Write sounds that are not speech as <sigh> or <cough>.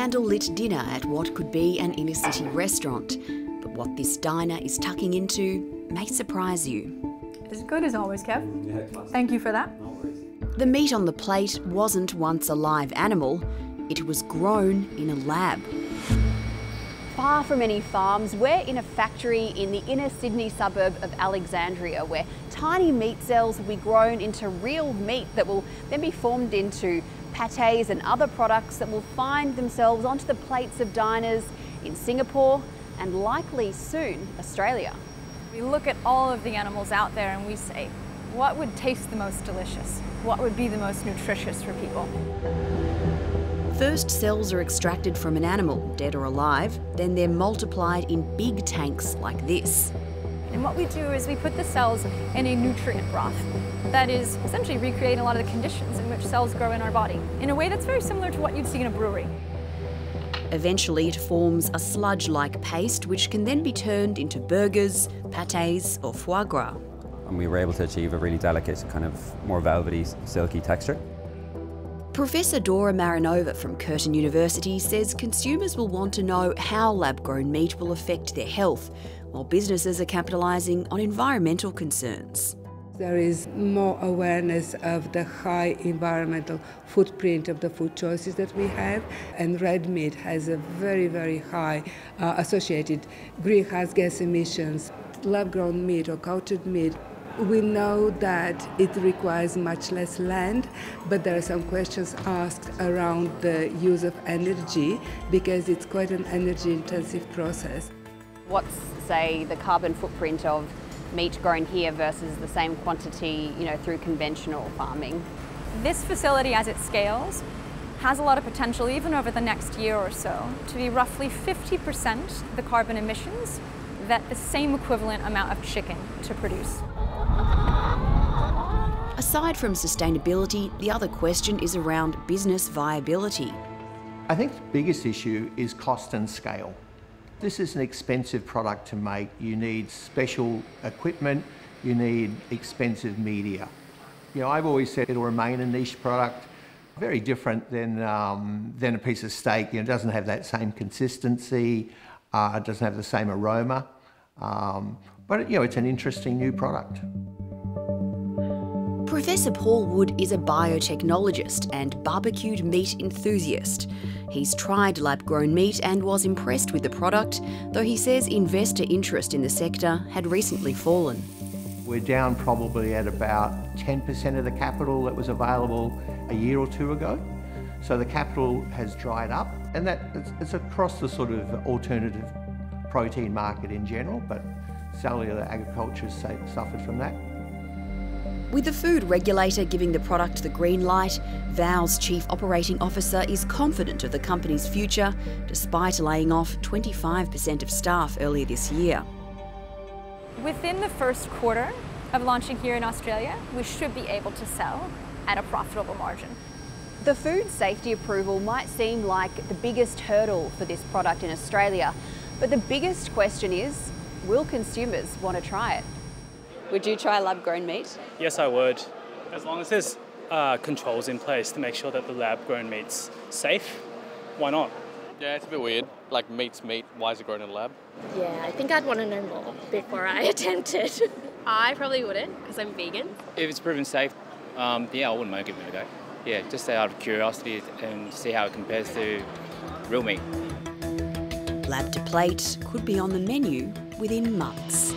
candlelit dinner at what could be an inner city restaurant. But what this diner is tucking into may surprise you. As good as always, Kev. Thank you for that. The meat on the plate wasn't once a live animal, it was grown in a lab. Far from any farms, we're in a factory in the inner Sydney suburb of Alexandria where tiny meat cells will be grown into real meat that will then be formed into pates and other products that will find themselves onto the plates of diners in Singapore and likely soon Australia. We look at all of the animals out there and we say, what would taste the most delicious? What would be the most nutritious for people? First, cells are extracted from an animal, dead or alive, then they're multiplied in big tanks like this. And what we do is we put the cells in a nutrient broth that is essentially recreating a lot of the conditions in which cells grow in our body in a way that's very similar to what you'd see in a brewery. Eventually, it forms a sludge like paste which can then be turned into burgers, pates, or foie gras. And we were able to achieve a really delicate, kind of more velvety, silky texture. Professor Dora Marinova from Curtin University says consumers will want to know how lab grown meat will affect their health, while businesses are capitalising on environmental concerns. There is more awareness of the high environmental footprint of the food choices that we have, and red meat has a very, very high uh, associated greenhouse gas emissions. Lab grown meat or cultured meat we know that it requires much less land, but there are some questions asked around the use of energy because it's quite an energy intensive process. What's, say, the carbon footprint of meat grown here versus the same quantity, you know, through conventional farming? This facility, as it scales, has a lot of potential, even over the next year or so, to be roughly 50% the carbon emissions that the same equivalent amount of chicken to produce. Aside from sustainability, the other question is around business viability. I think the biggest issue is cost and scale. This is an expensive product to make. You need special equipment, you need expensive media. You know, I've always said it'll remain a niche product, very different than, um, than a piece of steak. You know, it doesn't have that same consistency, uh, it doesn't have the same aroma. Um, but, you know, it's an interesting new product. Professor Paul Wood is a biotechnologist and barbecued meat enthusiast. He's tried lab grown meat and was impressed with the product, though he says investor interest in the sector had recently fallen. We're down probably at about 10% of the capital that was available a year or two ago. So the capital has dried up, and that it's, across the sort of alternative protein market in general, but cellular agriculture suffered from that. With the food regulator giving the product the green light, Vow's chief operating officer is confident of the company's future, despite laying off 25% of staff earlier this year. Within the first quarter of launching here in Australia, we should be able to sell at a profitable margin. The food safety approval might seem like the biggest hurdle for this product in Australia, but the biggest question is, will consumers want to try it? Would you try lab grown meat? Yes, I would. As long as there's uh, controls in place to make sure that the lab grown meat's safe, why not? Yeah, it's a bit weird. Like meat's meat, why is it grown in a lab? Yeah, I think I'd want to know more before I <laughs> attempt it. I probably wouldn't because I'm vegan. If it's proven safe, um, yeah, I wouldn't mind giving it a go. Yeah, just out of curiosity and see how it compares to real meat. Lab to plate could be on the menu within months.